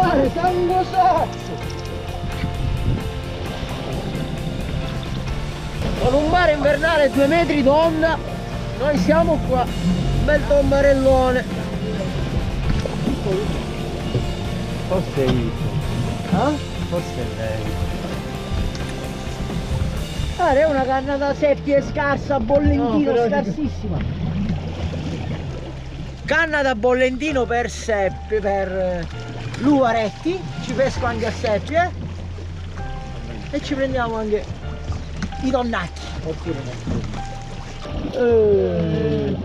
angosazzo! Con un mare invernale 2 metri d'onda, noi siamo qua, bel tombarellone. Forse è Ito. Eh? Forse è lei. Ah, è una canna da seppie scarsa, bollentino, No, scarsissima. Canna da bollentino per seppie, per eh, luaretti, ci pesco anche a seppie e ci prendiamo anche i tonnacchi. Oppure no. Eh.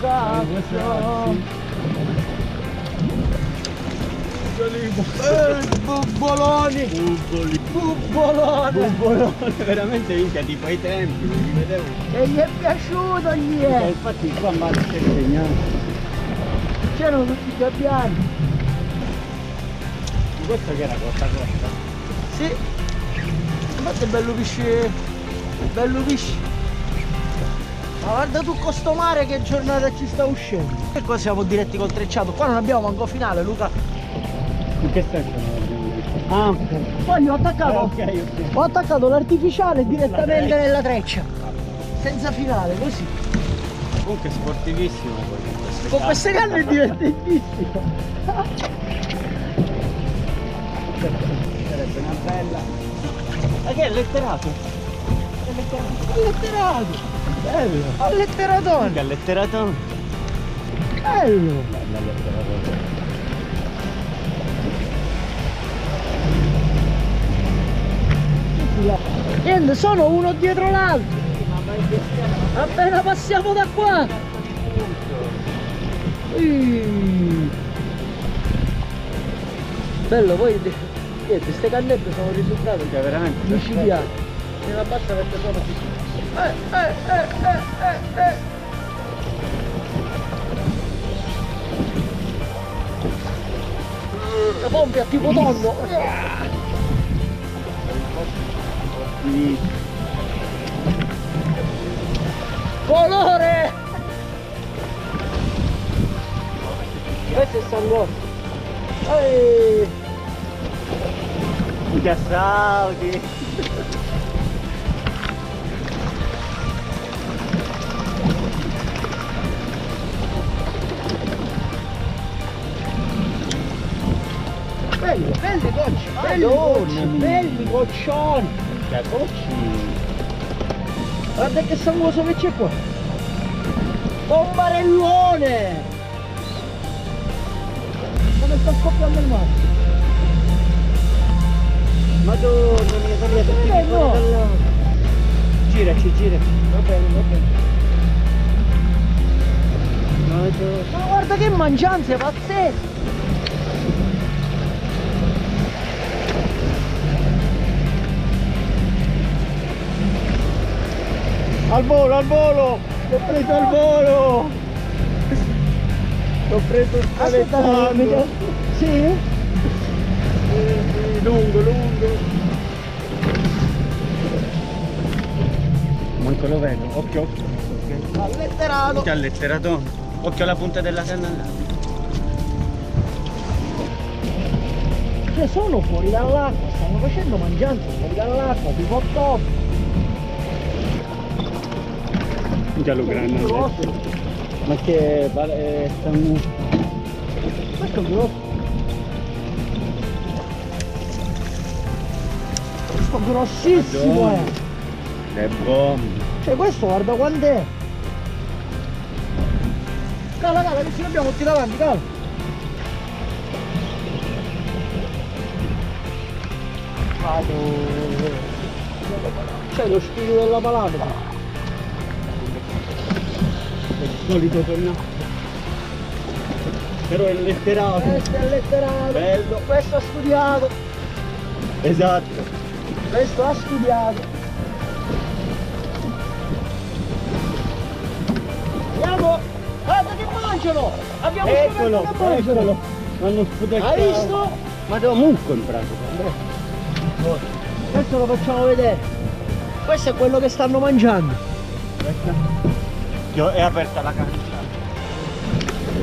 Però forse bubboloni, Bubboli. bubbolone. Bubbolone, veramente minchia tipo ai tempi, non li vedevo. E gli è piaciuto gli Eh, è. infatti qua in mare c'è segnato. C'erano tutti i gabbiani. Questo che era costa costa? Sì. Infatti è bello pesce. Bello pesce. Ma guarda tu con sto mare che giornata ci sta uscendo. E qua siamo diretti col trecciato. Qua non abbiamo manco finale, Luca. In che senso non l'abbiamo visto? Ah. Poi gli ho attaccato. Ah, ok, ok. Ho attaccato l'artificiale direttamente treccia. nella treccia. Senza finale, così. Comunque sportivissimo con queste Con queste canne è divertentissimo. Sarebbe una bella. Ma che è letterato? È letterato. Letterato. Bello. Alletteratone. Che letterato? Bello. Bella letterato. Niente, sono uno dietro l'altro. Appena passiamo da qua. Bello, poi niente, queste cannette sono risultate Che veramente micidiali. Me la basta perché sono eh, eh, eh, eh, eh, eh. La pompia tipo tonno. Sì. Colore! Questo è San Gordo. Ehi! Minchia Saudi. Belli gocci, belli goccioni. Minchia cocci. Guarda che sanguoso che c'è qua. Bombarellone! Come sta scoppiando il mare? Madonna mia, sono tutti Eh, no. dall'acqua. Giraci, giraci. Va bene, va bene. Madonna. Ma guarda che mangianze pazzesche! Al volo, al volo! L'ho preso al volo! L'ho preso scalettando! vediamo. Sì? Sì, sì, lungo, lungo! Manco lo vedo, occhio, occhio. Alletterato! Ti ha letterato. Occhio alla punta della canna là. Cioè sono fuori dall'acqua, stanno facendo mangianze fuori dall'acqua, tipo top. Già lo grande. Ma che vale, stanno... Questo è grosso. Questo grossissimo Madonna. è. Le bombe. Cioè questo guarda quant'è. Cala, cala, che ce l'abbiamo tutti davanti, cala. Vado. C'è lo spirito della palabra. Il solito tornato. Però è letterato. Questo è letterato. Bello. Questo ha studiato. Esatto. Questo ha studiato. Andiamo! Guarda che mangiano! Abbiamo Eccolo, che mangiano! eccolo. L'hanno sputaccato. Hai visto? Ma devo mucco in pratica. Questo lo facciamo vedere. Questo è quello che stanno mangiando. aspetta. Che è aperta la cancia.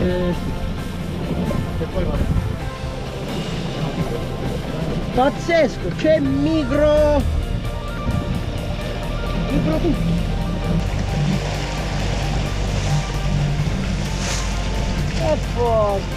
Eh, E poi va. pazzesco, c'è micro... Micro tutto. E fuori.